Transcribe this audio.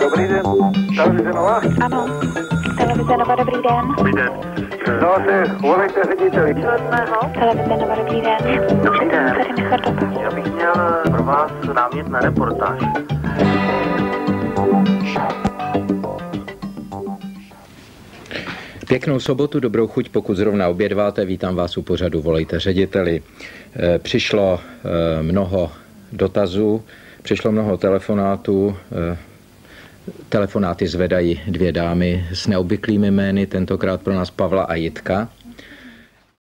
Dobrý den, televize Nova? Ano, televize Nova, dobrý den. Dobrý den. Zase, volejte řediteli. Televize Nova, dobrý den. Dobrý den. Tady dotaz. Já bych měl pro vás námět na reportáž. Pěknou sobotu, dobrou chuť, pokud zrovna obědváte, vítám vás u pořadu Volejte řediteli. Eh, Přišlo eh, mnoho dotazů, přišlo mnoho telefonátů, eh, Telefonáty zvedají dvě dámy s neobvyklými jmény, tentokrát pro nás Pavla a Jitka.